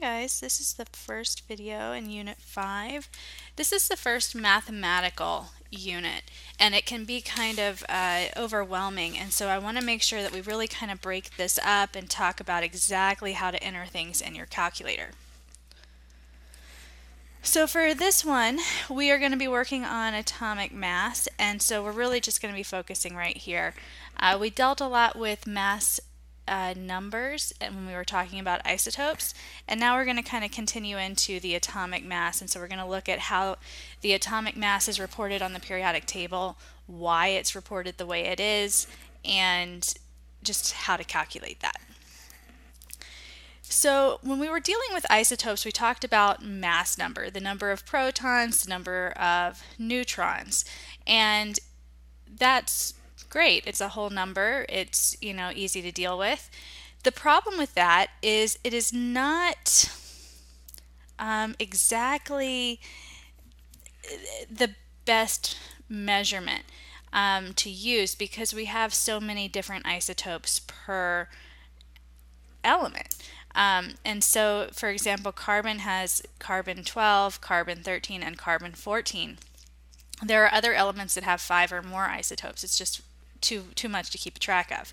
guys, this is the first video in Unit 5. This is the first mathematical unit and it can be kind of uh, overwhelming and so I want to make sure that we really kind of break this up and talk about exactly how to enter things in your calculator. So for this one, we are going to be working on atomic mass, and so we're really just going to be focusing right here. Uh, we dealt a lot with mass uh, numbers and when we were talking about isotopes. And now we're going to kind of continue into the atomic mass. And so we're going to look at how the atomic mass is reported on the periodic table, why it's reported the way it is, and just how to calculate that. So when we were dealing with isotopes, we talked about mass number, the number of protons, the number of neutrons, and that's great. It's a whole number. It's, you know, easy to deal with. The problem with that is it is not um, exactly the best measurement um, to use because we have so many different isotopes per element. Um, and so, for example, carbon has carbon 12, carbon 13, and carbon 14. There are other elements that have five or more isotopes. It's just too too much to keep track of.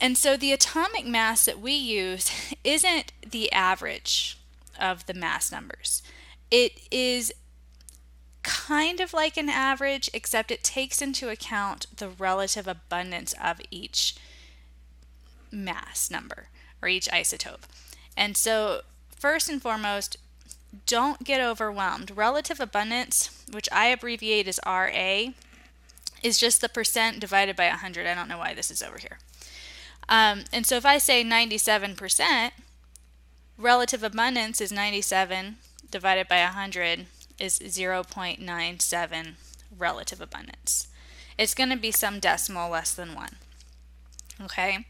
And so the atomic mass that we use isn't the average of the mass numbers. It is kind of like an average, except it takes into account the relative abundance of each mass number or each isotope. And so, first and foremost, don't get overwhelmed. Relative abundance, which I abbreviate as RA, is just the percent divided by 100. I don't know why this is over here. Um, and so if I say 97%, relative abundance is 97 divided by 100 is 0.97 relative abundance. It's going to be some decimal less than 1. Okay?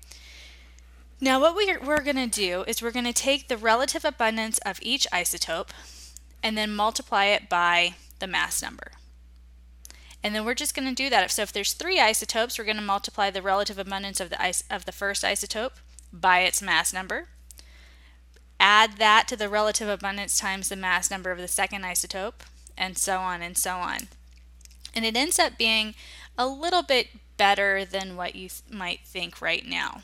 Now what we're, we're going to do is we're going to take the relative abundance of each isotope and then multiply it by the mass number. And then we're just going to do that. So if there's three isotopes, we're going to multiply the relative abundance of the, of the first isotope by its mass number. Add that to the relative abundance times the mass number of the second isotope, and so on and so on. And it ends up being a little bit better than what you might think right now.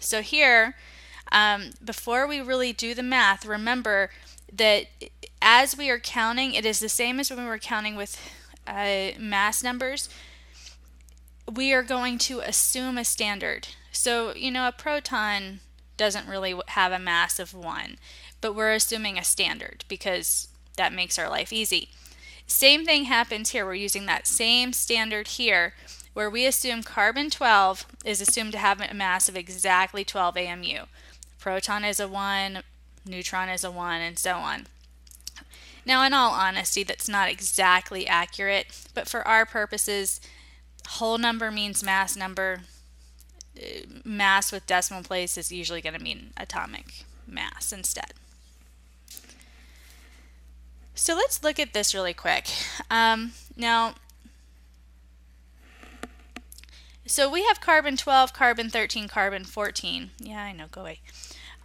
So here, um, before we really do the math, remember that as we are counting, it is the same as when we were counting with uh, mass numbers, we are going to assume a standard. So, you know, a proton doesn't really have a mass of 1, but we're assuming a standard because that makes our life easy. Same thing happens here. We're using that same standard here where we assume carbon 12 is assumed to have a mass of exactly 12 AMU. Proton is a 1, neutron is a 1, and so on. Now, in all honesty, that's not exactly accurate, but for our purposes, whole number means mass number. Uh, mass with decimal place is usually going to mean atomic mass instead. So let's look at this really quick. Um, now, so we have carbon 12, carbon 13, carbon 14. Yeah, I know, go away.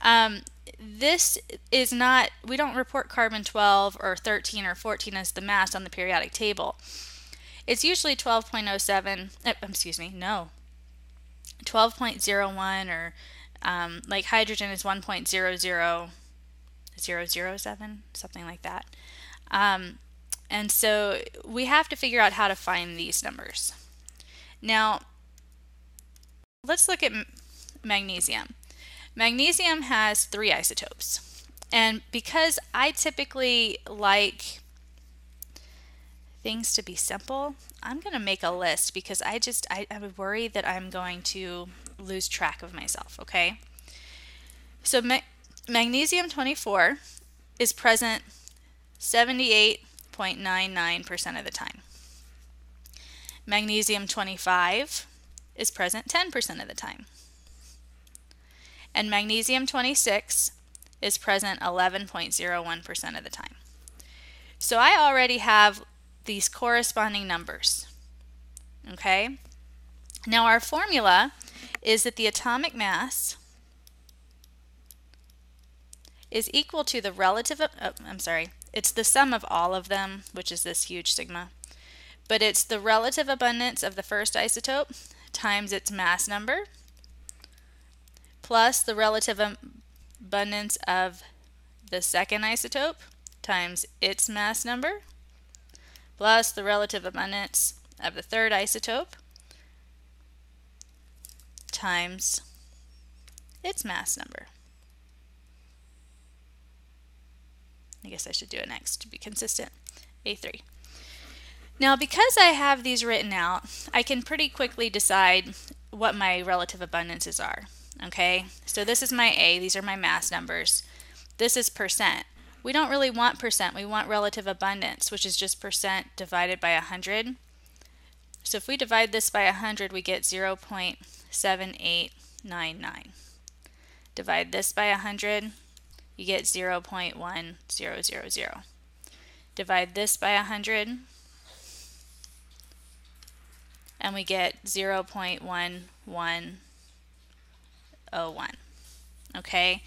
Um, this is not, we don't report carbon 12 or 13 or 14 as the mass on the periodic table. It's usually 12.07, uh, excuse me, no, 12.01 or um, like hydrogen is 1.00007, something like that. Um, and so we have to figure out how to find these numbers. Now, let's look at magnesium. Magnesium has three isotopes. And because I typically like things to be simple, I'm going to make a list because I just, I, I worry that I'm going to lose track of myself, okay? So ma magnesium 24 is present 78.99% of the time. Magnesium 25 is present 10% of the time and magnesium 26 is present 11.01% of the time. So I already have these corresponding numbers. Okay? Now our formula is that the atomic mass is equal to the relative, oh, I'm sorry, it's the sum of all of them, which is this huge sigma, but it's the relative abundance of the first isotope times its mass number plus the relative abundance of the second isotope times its mass number plus the relative abundance of the third isotope times its mass number. I guess I should do it next to be consistent. A3. Now because I have these written out, I can pretty quickly decide what my relative abundances are. Okay, so this is my A, these are my mass numbers. This is percent. We don't really want percent, we want relative abundance, which is just percent divided by 100. So if we divide this by 100, we get 0.7899. Divide this by 100, you get 0.1000. Divide this by 100, and we get 0.1101. Okay,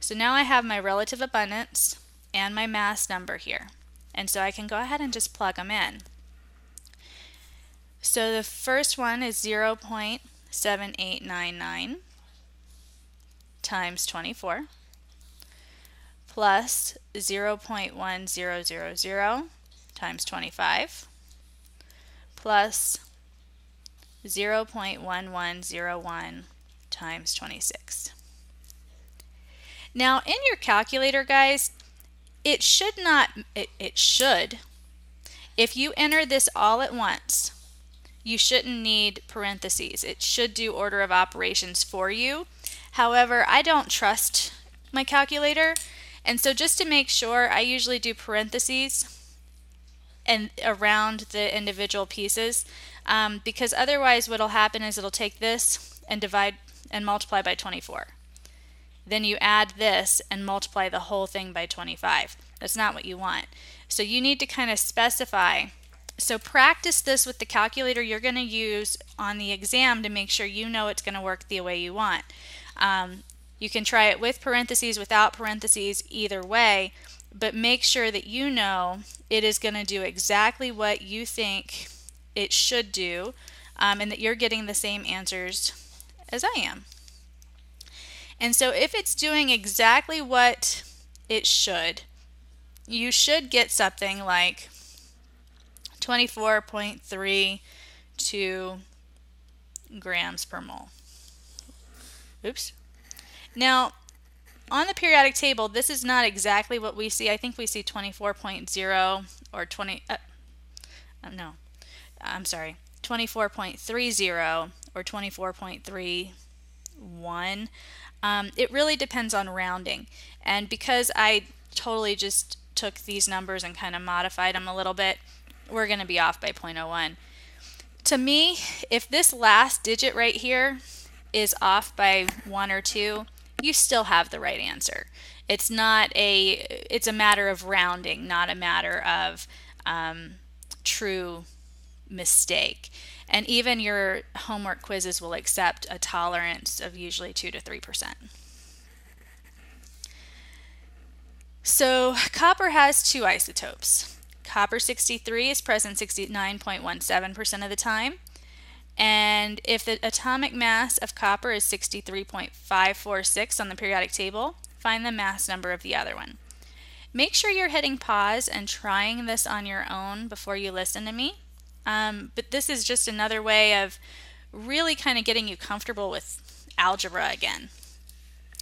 so now I have my relative abundance and my mass number here. And so I can go ahead and just plug them in. So the first one is 0.7899 times 24 plus 0.1000 times 25 plus 0.1101 times 26. Now in your calculator guys, it should not, it, it should, if you enter this all at once, you shouldn't need parentheses. It should do order of operations for you. However, I don't trust my calculator, and so just to make sure, I usually do parentheses and around the individual pieces um, because otherwise what'll happen is it'll take this and divide and multiply by 24. Then you add this and multiply the whole thing by 25. That's not what you want. So you need to kind of specify. So practice this with the calculator you're going to use on the exam to make sure you know it's going to work the way you want. Um, you can try it with parentheses, without parentheses, either way, but make sure that you know it is going to do exactly what you think it should do um, and that you're getting the same answers as I am. And so if it's doing exactly what it should, you should get something like 24.32 grams per mole. Oops. Now, on the periodic table, this is not exactly what we see. I think we see 24.0 or 20, uh, no, I'm sorry, 24.30 or 24.31. Um, it really depends on rounding. And because I totally just took these numbers and kind of modified them a little bit, we're going to be off by 0.01. To me, if this last digit right here is off by one or two, you still have the right answer. It's not a, it's a matter of rounding, not a matter of um, true mistake. And even your homework quizzes will accept a tolerance of usually 2 to 3%. So copper has two isotopes. Copper 63 is present 69.17% of the time. And if the atomic mass of copper is 63.546 on the periodic table, find the mass number of the other one. Make sure you're hitting pause and trying this on your own before you listen to me. Um, but this is just another way of really kind of getting you comfortable with algebra again.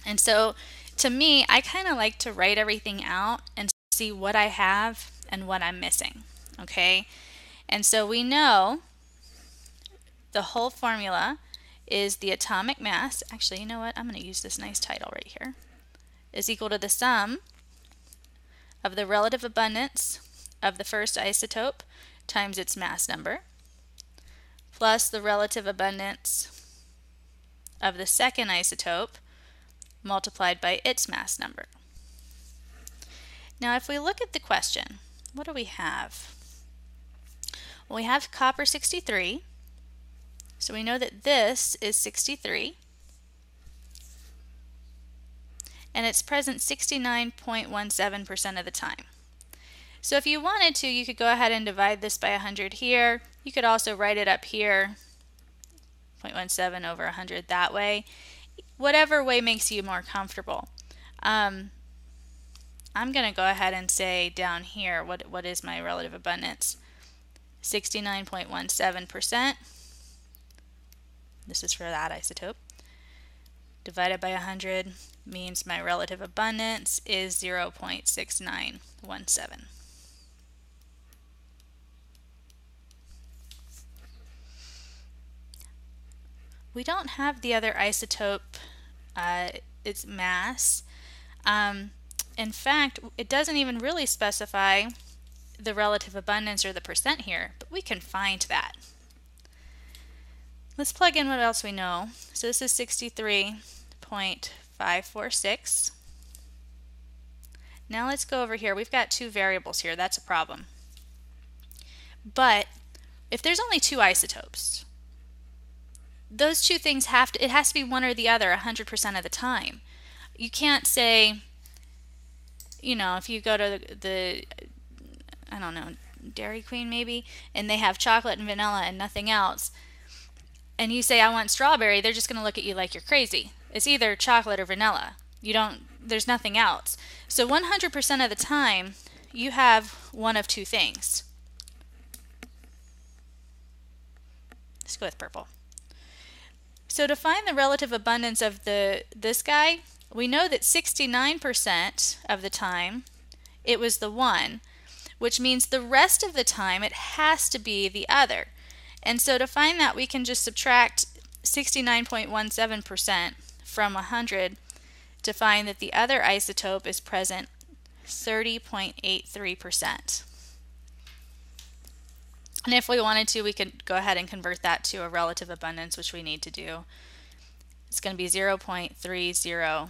And so to me, I kind of like to write everything out and see what I have and what I'm missing. Okay? And so we know the whole formula is the atomic mass. Actually, you know what? I'm going to use this nice title right here. Is equal to the sum of the relative abundance of the first isotope times its mass number plus the relative abundance of the second isotope multiplied by its mass number. Now if we look at the question, what do we have? Well, we have copper 63, so we know that this is 63. and it's present 69.17% of the time. So if you wanted to, you could go ahead and divide this by 100 here. You could also write it up here, 0.17 over 100 that way. Whatever way makes you more comfortable. Um, I'm going to go ahead and say down here, what, what is my relative abundance? 69.17%. This is for that isotope. Divided by 100 means my relative abundance is 0.6917. We don't have the other isotope, uh, its mass. Um, in fact, it doesn't even really specify the relative abundance or the percent here, but we can find that. Let's plug in what else we know. So this is 63.546. Now let's go over here. We've got two variables here. That's a problem. But if there's only two isotopes, those two things have to, it has to be one or the other 100% of the time. You can't say, you know, if you go to the, the I don't know, Dairy Queen maybe, and they have chocolate and vanilla and nothing else, and you say, I want strawberry, they're just going to look at you like you're crazy. It's either chocolate or vanilla. You don't, there's nothing else. So 100% of the time, you have one of two things. Let's go with purple. So to find the relative abundance of the this guy, we know that 69% of the time it was the one, which means the rest of the time it has to be the other. And so to find that, we can just subtract 69.17% from 100 to find that the other isotope is present 30.83%. And if we wanted to, we could go ahead and convert that to a relative abundance, which we need to do. It's going to be 0.3083.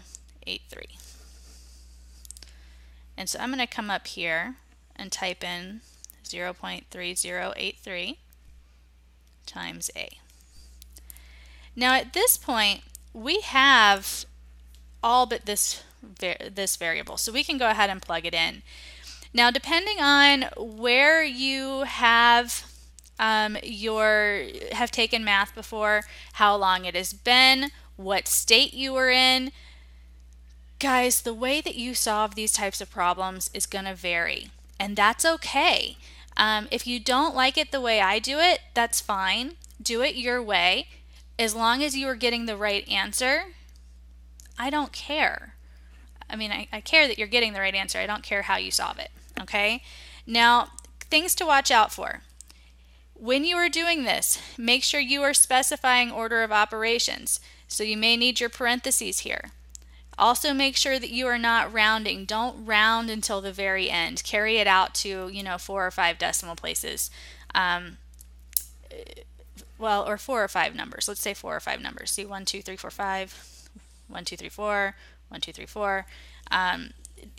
And so I'm going to come up here and type in 0.3083 times A. Now at this point, we have all but this, this variable, so we can go ahead and plug it in. Now, depending on where you have um, your have taken math before, how long it has been, what state you were in, guys, the way that you solve these types of problems is going to vary, and that's okay. Um, if you don't like it the way I do it, that's fine. Do it your way. As long as you are getting the right answer, I don't care. I mean, I, I care that you're getting the right answer. I don't care how you solve it. Okay? Now, things to watch out for. When you are doing this, make sure you are specifying order of operations. So you may need your parentheses here. Also make sure that you are not rounding. Don't round until the very end. Carry it out to, you know, four or five decimal places. Um, well, or four or five numbers. Let's say four or five numbers. See, one, two, three, four, five. One, two, three, four. One, two, three, four. Um,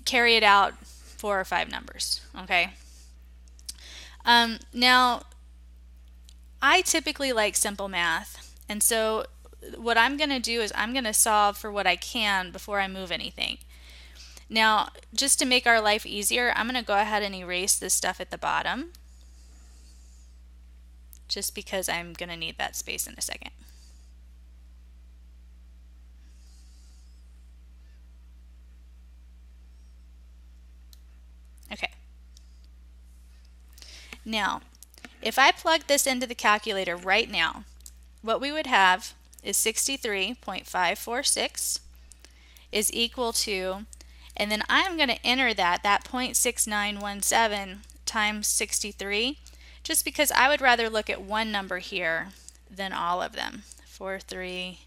carry it out four or five numbers, okay? Um, now, I typically like simple math, and so what I'm going to do is I'm going to solve for what I can before I move anything. Now, just to make our life easier, I'm going to go ahead and erase this stuff at the bottom, just because I'm going to need that space in a second. Okay. Now, if I plug this into the calculator right now, what we would have is 63.546 is equal to, and then I'm going to enter that, that 0.6917 times 63, just because I would rather look at one number here than all of them. 43,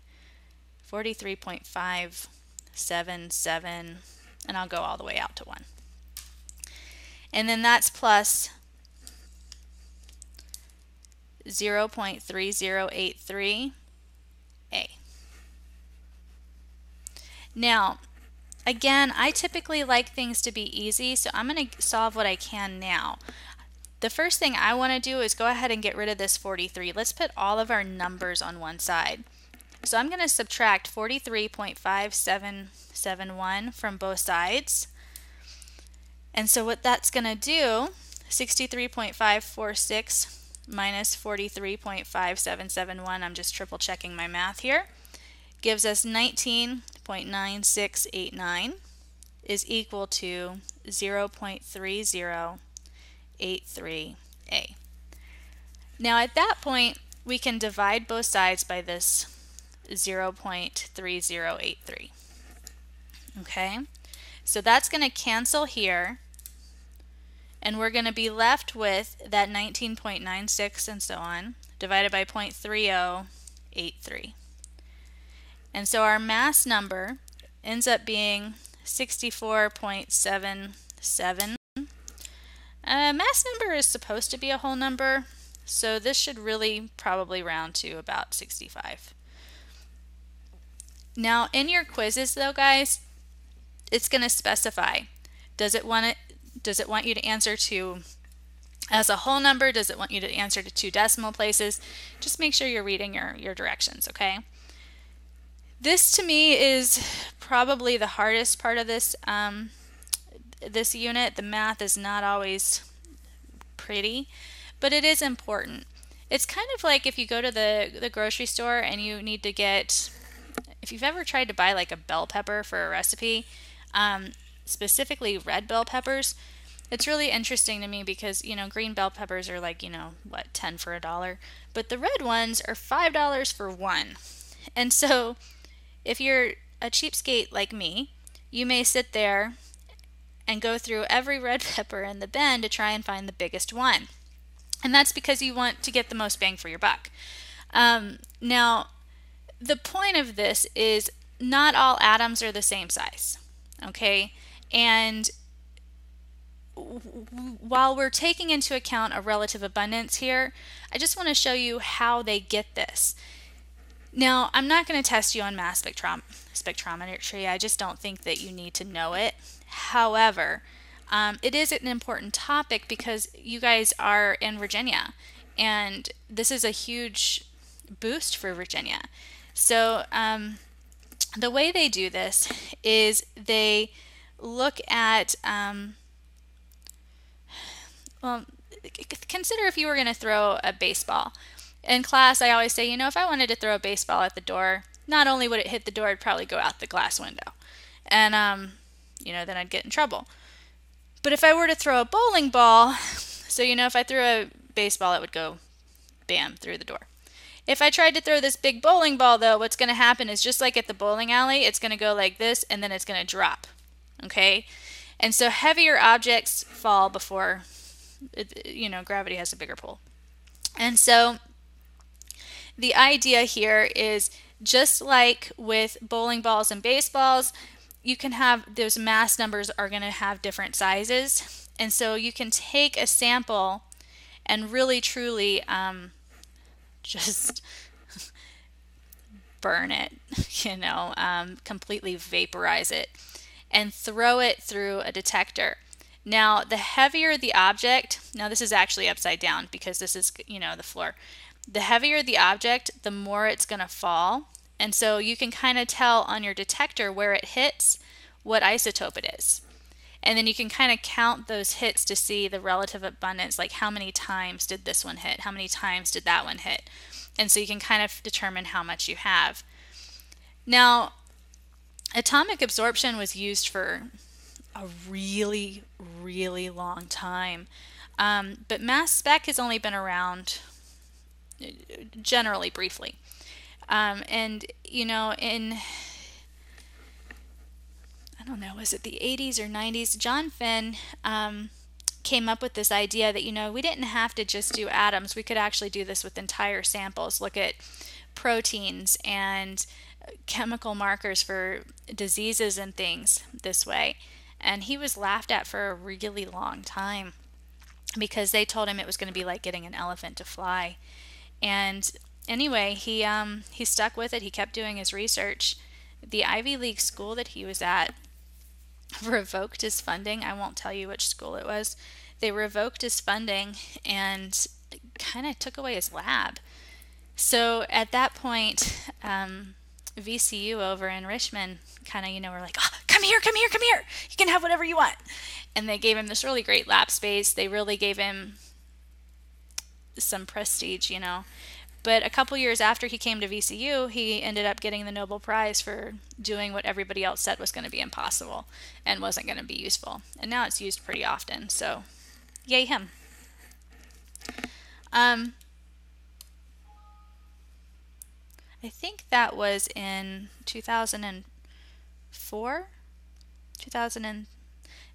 43.577, and I'll go all the way out to 1. And then that's plus 0.3083 A. Now, again, I typically like things to be easy, so I'm going to solve what I can now. The first thing I want to do is go ahead and get rid of this 43. Let's put all of our numbers on one side. So I'm going to subtract 43.5771 from both sides. And so what that's going to do, 63.546 minus 43.5771, I'm just triple checking my math here, gives us 19.9689 is equal to 0.3083A. Now at that point, we can divide both sides by this 0.3083. Okay, so that's going to cancel here, and we're going to be left with that 19.96 and so on, divided by 0.3083. And so our mass number ends up being 64.77. Uh, mass number is supposed to be a whole number, so this should really probably round to about 65. Now in your quizzes though guys, it's going to specify does it want it does it want you to answer to as a whole number? Does it want you to answer to two decimal places? Just make sure you're reading your, your directions, okay? This to me is probably the hardest part of this um, this unit. The math is not always pretty, but it is important. It's kind of like if you go to the, the grocery store and you need to get, if you've ever tried to buy like a bell pepper for a recipe, um, specifically red bell peppers, it's really interesting to me because, you know, green bell peppers are like, you know, what, 10 for a dollar, but the red ones are $5 for one. And so if you're a cheapskate like me, you may sit there and go through every red pepper in the bin to try and find the biggest one. And that's because you want to get the most bang for your buck. Um, now, the point of this is not all atoms are the same size, okay? And while we're taking into account a relative abundance here, I just want to show you how they get this. Now, I'm not going to test you on mass spectrom spectrometry. I just don't think that you need to know it. However, um, it is an important topic because you guys are in Virginia, and this is a huge boost for Virginia. So, um, the way they do this is they look at, um, well, consider if you were going to throw a baseball in class, I always say, you know, if I wanted to throw a baseball at the door, not only would it hit the door, it'd probably go out the glass window. And, um, you know, then I'd get in trouble. But if I were to throw a bowling ball, so, you know, if I threw a baseball, it would go bam through the door. If I tried to throw this big bowling ball, though, what's going to happen is just like at the bowling alley, it's going to go like this and then it's going to drop. Okay? And so heavier objects fall before, you know, gravity has a bigger pull. And so the idea here is just like with bowling balls and baseballs, you can have those mass numbers are going to have different sizes. And so you can take a sample and really truly um, just burn it, you know, um, completely vaporize it and throw it through a detector. Now, the heavier the object, now this is actually upside down because this is, you know, the floor the heavier the object, the more it's going to fall. And so you can kind of tell on your detector where it hits what isotope it is. And then you can kind of count those hits to see the relative abundance, like how many times did this one hit? How many times did that one hit? And so you can kind of determine how much you have. Now, atomic absorption was used for a really, really long time. Um, but mass spec has only been around generally briefly. Um, and, you know, in, I don't know, was it the 80s or 90s? John Fenn um, came up with this idea that, you know, we didn't have to just do atoms. We could actually do this with entire samples, look at proteins and chemical markers for diseases and things this way. And he was laughed at for a really long time because they told him it was going to be like getting an elephant to fly. And anyway, he um, he stuck with it. He kept doing his research. The Ivy League school that he was at revoked his funding. I won't tell you which school it was. They revoked his funding and kind of took away his lab. So at that point, um, VCU over in Richmond kind of, you know, were like, oh, here, come here, come here. You can have whatever you want. And they gave him this really great lab space. They really gave him some prestige, you know. But a couple years after he came to VCU, he ended up getting the Nobel Prize for doing what everybody else said was going to be impossible and wasn't going to be useful. And now it's used pretty often. So, yay him. Um, I think that was in 2004. 2000 and,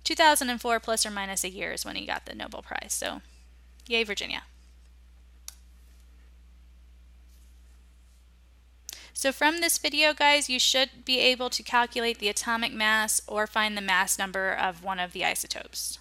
2004 plus or minus a year is when he got the Nobel Prize. So, yay, Virginia. So from this video, guys, you should be able to calculate the atomic mass or find the mass number of one of the isotopes.